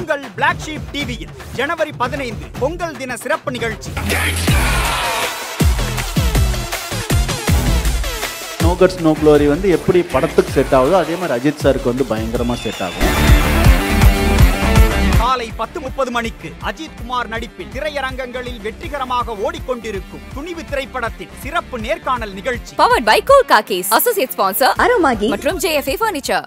உங்கள் black sheep டிவியில் ஜனவரி பதினைந்து பொங்கல் தின சிறப்பு நிகழ்ச்சி. நோ கட்ஸ் நோ க்ளோரி வந்து எப்படி படத்துக்கு செட் ஆகுதோ அதே மாதிரி அஜித் சாருக்கு வந்து பயங்கரமா செட் ஆகும். காலை பத்து முப்பது மணிக்கு அஜித் குமார் நடிப்பில் திரையரங்கங்களில் வெற்றிகரமாக ஓடிக்கொண்டிருக்கும் துணிவு திரைப்படத்தின் சிறப்பு நேர்காணல் நிகழ்ச்சி. பவர் பை கோல் காக்கேஸ் அசோசியேட் ஸ்பான்சர் அரோமாகி மற்றும் JFA ஃபர்னிச்சர்